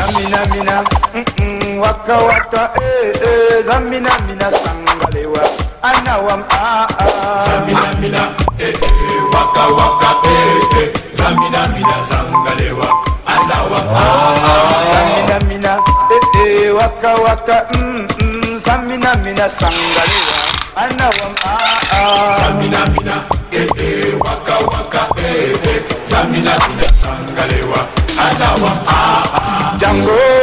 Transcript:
zamina mina mm waka waka eh eh. Zamina mina sangalewa anawam ah ah. Zamina mina eh eh. Waka waka eh eh. Zamina mina sangalewa anawa ah ah. Zamina mina eh eh. Waka waka mm mm zamina mina sangalewa anawam ah ah. Zamina mina eh